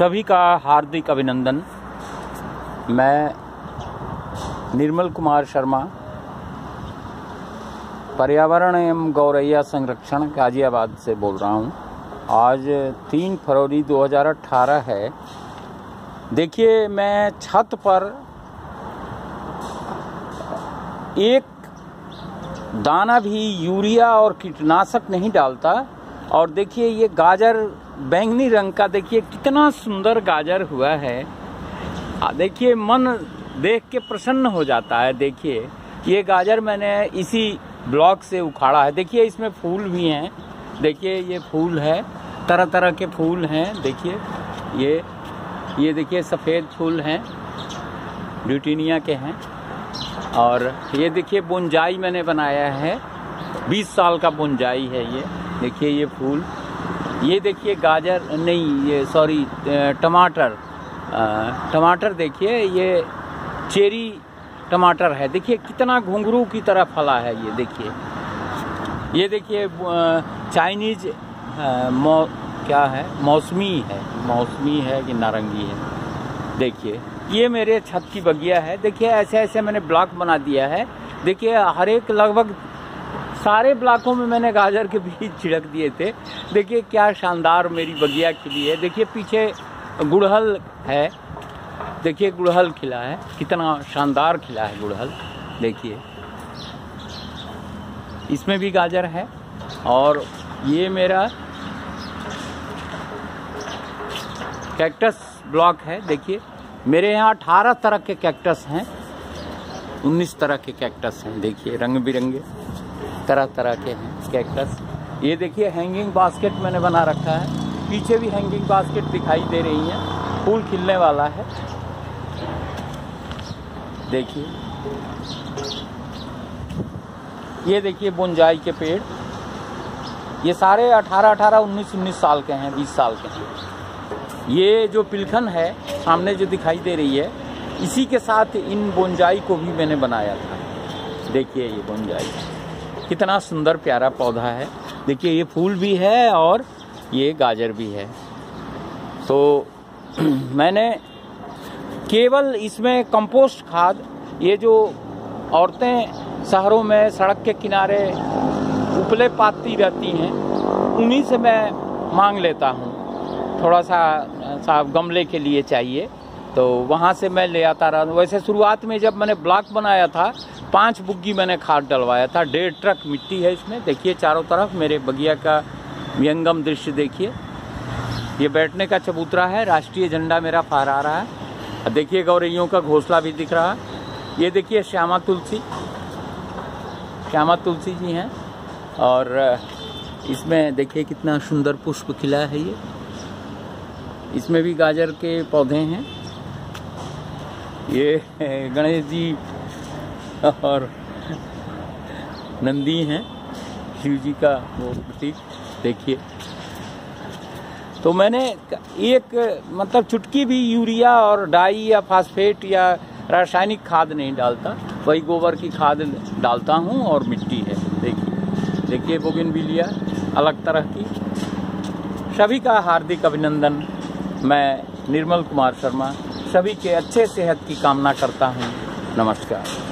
सभी का हार्दिक अभिनंदन। मैं निर्मल कुमार शर्मा, पर्यावरण एवं गौरैया संरक्षण गाजियाबाद से बोल रहा हूँ। आज तीन फरवरी 2018 है। देखिए, मैं छत पर एक दाना भी, यूरिया और कीटनाशक नहीं डालता। और देखिए, ये गाजर बैंगनी रंग का, देखिए, कितना सुंदर गाजर हुआ है। देखिए, मन देख के प्रसन्न हो जाता है, देखिए। ये गाजर मैंने इसी ब्लॉक से उखाड़ा है। देखिए, इसमें फूल भी हैं। देखिए, ये फूल है तरह तरह के फूल हैं। देखिए, ये ये देखिए, सफ़ेद फूल हैं ड्यूटीनिया के हैं। और ये देखिए बुंजाई मैंने बनाया है। 20 साल का बुंजाई है ये। देखिए, ये फूल। ये देखिए गाजर, नहीं, ये सॉरी टमाटर। टमाटर देखिए, ये चेरी टमाटर है। देखिए, कितना घुंघरू की तरह फला है ये, देखिए। ये देखिए चाइनीज़ मौ, क्या है? मौसमी है। मौसमी है कि नारंगी है? देखिए, ये मेरे छत की बगिया है। देखिए ऐसे ऐसे मैंने ब्लॉक बना दिया है। देखिए, हर एक लगभग सारे ब्लॉकों में मैंने गाजर के बीज छिड़क दिए थे। देखिए, क्या शानदार मेरी बगिया खिली है। देखिए, पीछे गुड़हल है। देखिए, गुड़हल खिला है। कितना शानदार खिला है गुड़हल। देखिए। इसमें भी गाजर है और ये मेरा कैक्टस ब्लॉक है। देखिए, मेरे यहाँ अठारह तरह के कैक्टस हैं, उन्नीस तरह के कैक्टस हैं। देखिए, रंग बिरंगे। तरह तरह के हैं कैक्टस ये देखिए हैंगिंग बास्केट मैंने बना रखा है। पीछे भी हैंगिंग बास्केट दिखाई दे रही है। फूल खिलने वाला है। देखिए। ये देखिए, बुंजाई के पेड़। ये सारे 18 18 19 19 साल के हैं 20 साल के हैं। ये जो पिलखन है, सामने जो दिखाई दे रही है, इसी के साथ इन बोंजाई को भी मैंने बनाया था। देखिए ये बोंजाई। कितना सुंदर प्यारा पौधा है। देखिए, ये फूल भी है और ये गाजर भी है। तो मैंने केवल इसमें कंपोस्ट खाद, ये जो औरतें शहरों में सड़क के किनारे उपले पाती रहती हैं, उन्हीं से मैं मांग लेता हूँ। थोड़ा सा साफ़ गमले के लिए चाहिए तो वहाँ से मैं ले आता रहा वैसे शुरुआत में जब मैंने ब्लॉक बनाया था पाँच बुग्गी मैंने खाद डलवाया था, डेढ़ ट्रक मिट्टी है इसमें। देखिए चारों तरफ़, मेरे बगिया का व्यंगम दृश्य देखिए। ये बैठने का चबूतरा है, राष्ट्रीय झंडा मेरा फहरा रहा है। और देखिए गौरैयों का घोसला भी दिख रहा। है ये देखिए श्यामा तुलसी। श्यामा तुलसी जी हैं। और इसमें देखिए कितना सुंदर पुष्प खिला है ये। इसमें भी गाजर के पौधे हैं। ये, गणेश जी और नंदी हैं। शिव जी का वो प्रतीक, देखिए। तो मैंने एक मतलब चुटकी भी यूरिया और डाई या फास्फेट या रासायनिक खाद नहीं डालता। वही गोबर की खाद डालता हूँ और मिट्टी है। देखिए देखिए बोगिन भी लिया, अलग तरह की। सभी का हार्दिक अभिनंदन। मैं निर्मल कुमार शर्मा, सभी के अच्छे सेहत की कामना करता हूँ। नमस्कार।